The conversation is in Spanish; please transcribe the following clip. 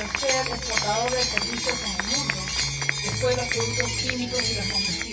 tercer exportador de servicios en el mundo, después de los productos químicos y las combustibles.